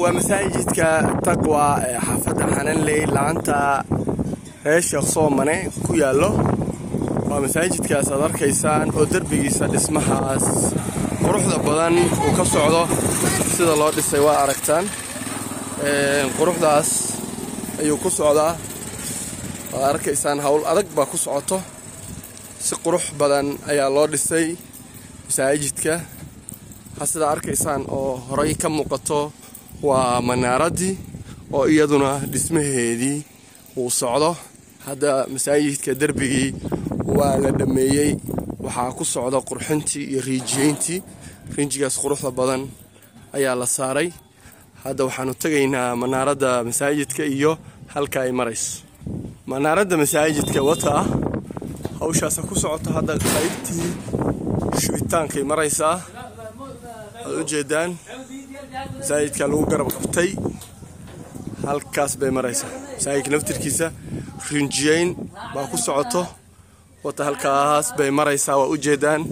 waa masaajidka taqwa ee xaafadda xananley laanta reer soomane ku yaallo. Waa masaajidkaas aad arkaysaan oo derbigiisa dhismahaas quruxda badan uu ka socdo. Sida loo dhisay waa aragtaan. Quruxdaas ayuu ku socdaa. Waad arkaysaan howl adag baa ku socoto. Si qurux badan ayaa loo dhisay masaajidka. Hasida arkaysaan oo horay ka muuqato waa manaaradii oo iyaduna dhismaheedii uu socdo. Hadda masaajidka derbigii waa la dhammeeyey waxaa ku socda qurxintii iyo riijiyeyntii. Riinjigaas quruxda badan ayaa la saaray. Hadda waxaanu tegaynaa manaaradda masaajidka iyo halka ay marayso. Manaaradda masaajidka wata hawshaasa ku socoto hadda qaybtii shubitaankay maraysaa. Waad u jeedaan masaajidka lagu garab qabtay. Halkaas bay maraysaa masaajidka naftirkiisa rinjiyeyn baa ku socoto. Wata halkaas bay maraysaa waa u jeedaan.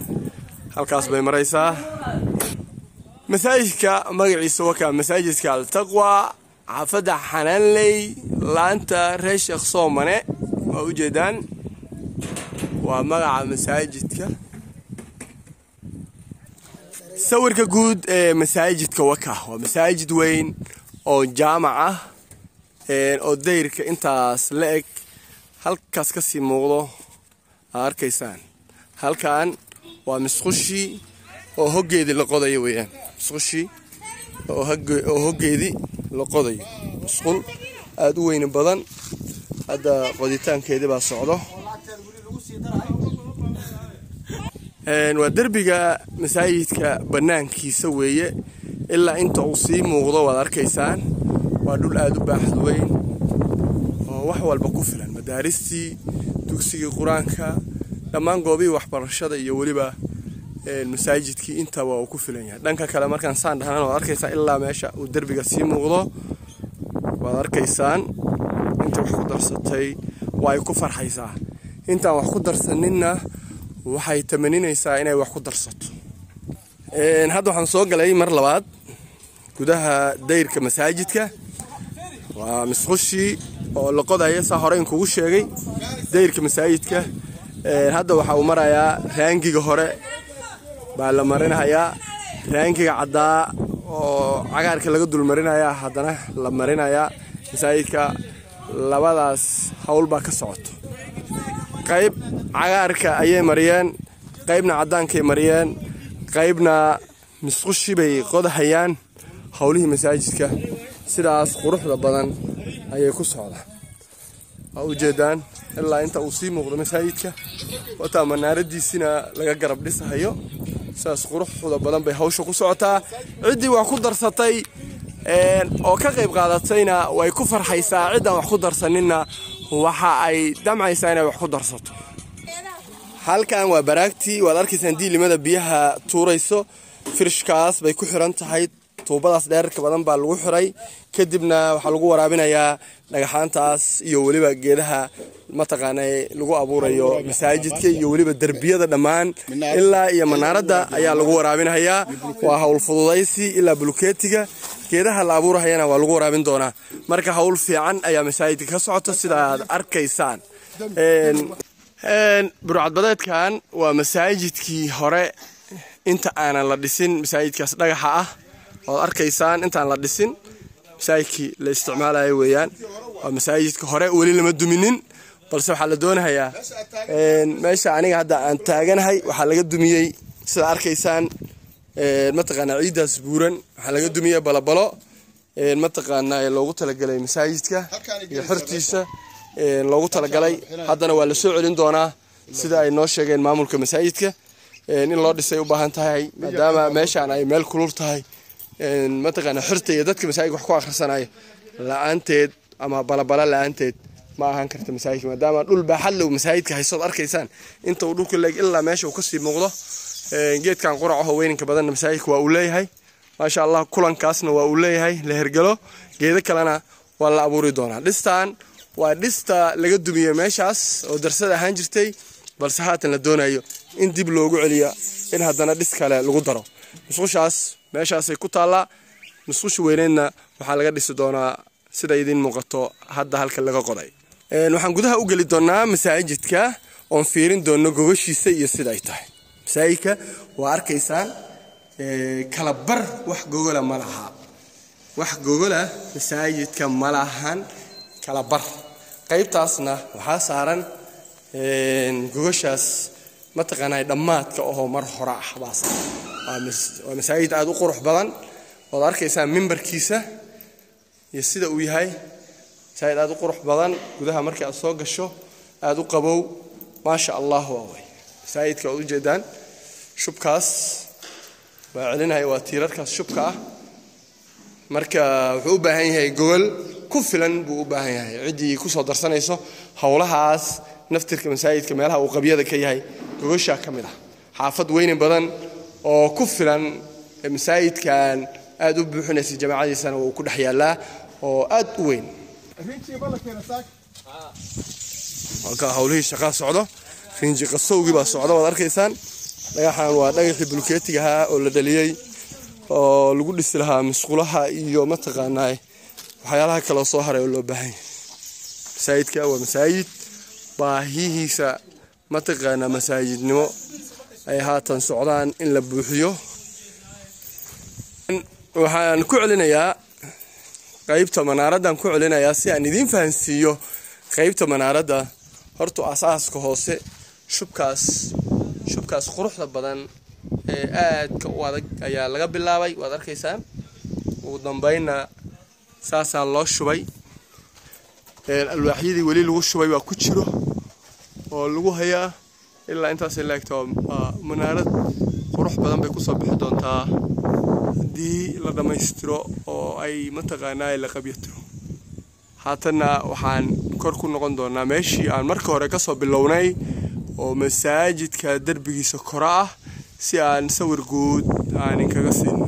Halkaas bay maraysaa masaajidka magaciisa wakaa masaajidka altaqwa xaafadda xanaanley laanta reer sheekh soomane waa u jeedaan. Waa magaca masaajidka sawirka guud ee masaajidka waka waa masaajid weyn oo jaamac ah oo dayrka intaas la eg. Halkaas ka sii muuqdo aa arkaysaan. Halkan waa misqushii oo hoggeedii la qodayo weeyaan. Misqushii oo hoggeedii la qodayo. Musqul aada u weyni badan. Hadda qoditaankeedii baa socdo waa derbiga masaajidka bannaankiisa weeye. Ilaa inta uu sii muuqdo waad arkaysaan. Waa dhul aada u baaxad weyn. Oo wax walba ku filan. Madaaristii dugsigii qur'aanka dhammaan goobihii waxbarashada iyo weliba masaajidkii intaba uu ku filan yahay. Dhanka kale markaan saan dhahnaan waad arkaysaa ilaa meesha uu derbiga sii muuqdo. Waad arkaysaan inta wax ku darsatay waa ay ku farxaysaa. Intaan wax ku darsaninna waxay tamaninaysaa inay wax ku darsato. Hadda waxaan soo galay mar labaad gudaha dayrka masaajidka. Waa misqushii oo la qodaya saa hore in kugu sheegay dayrka masaajidka. Hadda waxa uu marayaa raangiga hore. Baa la marinayaa raangiga caddaa oo cagaarka laga dul marinayaa haddana la marinayaa masaajidka labadaas howl baa ka socoto. Qayb cagaarka ayay mariyeen qaybna caddaankay mariyeen qaybna misqushi bay qodahayaan howlihii masaajidka. Sidaas quruxda badan ayay ku socdaan waa u ilaa inta uu sii muuqdo masaajidka? Wataa manaaradiisina laga garab dhisahayo. Sidaas quruxda badan bay hawsha ku socotaa. Ciddii wax ku darsatay oo ka qayb qaadatayna way ku farxaysaa. Ciddaan wax ku darsaninna waxa ay damcaysaa inay wax ku darsato halkan waa baraagtii waad arkaysaan diilimada biyaha tuurayso. Firishkaas bay ku xiran tahay tuubadaas dheerarka badan baa lagu xiray. Kadibna waxaa lagu waraabinayaa dhagaxaantaas iyo weliba geedaha mataqaana lagu abuurayo masaajidka iyo weliba derbiyada dhammaan. Ilaa iyo manaaradda ayaa lagu waraabinayaa waa hawl fududaysi ilaa bulkeetiga geedaha la abuurahayana waa lagu waraabin doonaa. Marka hawl fiican ayaa masaajidka ka socota sida aad arkaysaan burcadbadeedkan waa masaajidkii hore. Inta aanan la dhisin masaajidkaas dhagaxa ah oad arkaysaan intaan la dhisin masaajidkii la isticmaalayo weeyaan. Waa masaajidka hore weli lama duminin balse waxaa la doonahayaa meesha aniga hadda aan taaganahay waxaa laga dumiyey sida arkaysaan mataqaanaa ciiddaas buuran waxaa laga dumiyey balabalo. Mataqaanaa loogu talagalay masaajidka iyo xortiisa loogu talagalay. Haddana waa la soo celin doonaa sida ay noo sheegeen maamulka masaajidka. In loo dhisay u baahan tahay maadaama meeshaan ay meel kulul tahay. Mataqaana xorta iyo dadka masaajidka wax ku akhrisanayo la'aanteed ama balabala la'aanteed ma ahaan karta masaajidka maadaama dhul baaxad low masaajidka haysood arkaysaan. Inta uu dhulka leeg ilaa meesha uu ka sii muuqdo geedkan quracaho weyninka badanna masaajidka waa uu leeyahay. Maasha allah kulankaasna waa uu leeyahay la hergelo geedo kalena waa la abuuri doonaa. Dhistaan waa dhista laga dumiyo meeshaas oo darsada ahaan jirtay balse haatan la doonayo in dib loogu celiyo in haddana dhis kale lagu daro. Musqushaas meeshaasay ku taallaa musqusha weyneedna waxaa laga dhisi doonaa sida idiin muuqato hadda halka laga qoday. Waxaan gudaha u geli doonaa masaajidka oon fiirin doono gogashiisa iyo sida ay tahay. Masaajidka waa arkaysaan kala bar wax gogola ma laha. Wax gogola masaajidka ma lahan kala bar. Qaybtaasna waxaa saaran gogashaas mataqaanaa dhammaadka ahoo mar hore ah baa saaran. Waa masaajid aada u qurux badan waad arkaysaa mimbarkiisa iyo sida uu yahay. Masaajid aada u qurux badan gudaha markii aad soo gasho aada u qabow maasha allah waa wey masaajidka waad ujeedaan shubkaas waa celinaya waa tiirarkaas shubka ah. Marka wuxuu u baahan yahay gogol ku filan buu u baahan yahay. Ciddii ku soo darsanayso howlahaas naftirka masaajidka meelaha uu qabyada ka yahay gogoshaa ka mid ah. Xaafad weyni badan oo ku filan masaajidkan aada u buuxinaysa jamaacadiisana wuu ku dhex yaallaa oo aad u weyn. Halkaa howlihii shaqaa socdo riinji qasowgii baa socda waad arkaysaan. Dhagaxan waa dhagaxii bulkeetiga ahaa oo la dhaliyey oo lagu dhisi lahaa musqulaha iyo mataqaanaa waxyaalaha kaloo soo haray oo loo baahan yahay. Masaajidka waa masaajid. Baahihiisa mataqaanaa masaajidnimo. Ay haatan socdaan in la buuxiyo. Waxaan ku celinayaa qaybta manaaraddan ku celinayaa si aan idiin fahansiiyo qaybta manaaradda horta asaaska hoose shubkaas shubkaas quruxda badan ee aadka u adag ayaa laga bilaabay waad arkaysaan ugu dambeynna saasaa loo shubay. Alwaaxyadii weli lagu shubay waa ku jiro oo lagu hayaa ilaa intaasay laegto waa manaarad qurux badan bay ku soo bixi doontaa haddii la dhammaystiro oo ay mataqaanaa la qabyatiro. Haatanna waxaan kor ku noqon doonaa meeshii aan marka hore ka soo bilownay oo masaajidka derbigiisa kora ah si aan sawir guud aan inkaga siino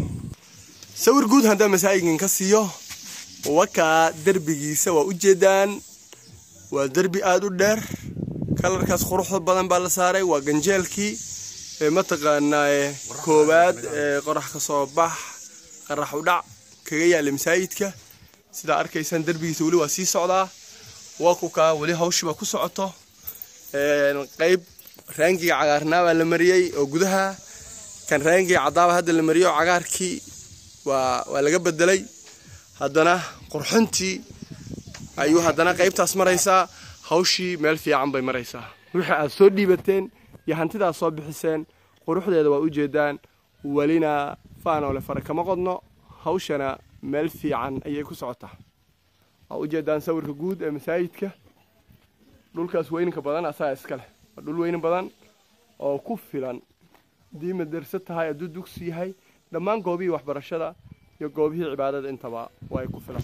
sawir guud haddaan masaajidkan ka siiyo wakaa derbigiisa waa ujeedaan waa derbi aada u dheer. Kalarkaas quruxda badan baa la saaray. Waa ganjeelkii mataqaanaa koowaad qorax ka soo bax qarax u dhac kaga yaalla masaajidka. Sidaa arkaysaan derbigiisa weli waa sii socdaa. Waa kukaa weli hawshii baa ku socoto. Qayb raangiga cagaarnaa baa la mariyey oo gudaha. Kan raangiga caddaaba hadda la mariyey oo cagaarkii waa waa laga bedelay haddana qurxintii ayuu haddana qaybtaas maraysaa hawshii meel fiican bay maraysaa. Wixii aad soo dhiibateen iyo hantidaad soo bixiseen quruxdeeda waa ujeedaan welina faanoole fare kama qodno hawshana meel fiican ayay ku socotaa. Waa ujeedaan sawirka guud ee masaajidka dhulkaas weyninka badan asagaa iska leh. Waa dhul weynin badan oo ku filan. Haddii madarsa tahay hadduu dugsi yahay. Dhammaan goobihii waxbarashada iyo goobihii cibaadada intaba way ku filan.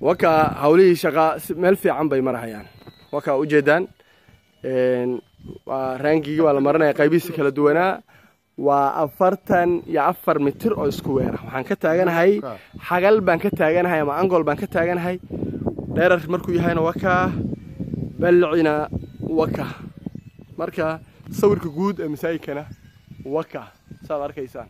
Wakaa hawlihii shaqaa meel fiican bay marahayaan. Wakaa ujeedaan waa raangigii waa la marinaya qaybihiisa kala duwanaa. Waa afartan iyo afar mitir oo isku weera. Waxaan ka taaganahay xagal baan ka taaganahay ama angol baan ka taaganahay. Dheerar markuu yahayna wakaa ballicina waka. Marka sawirka guud ee masaajidkana waka. Saad arkaysaan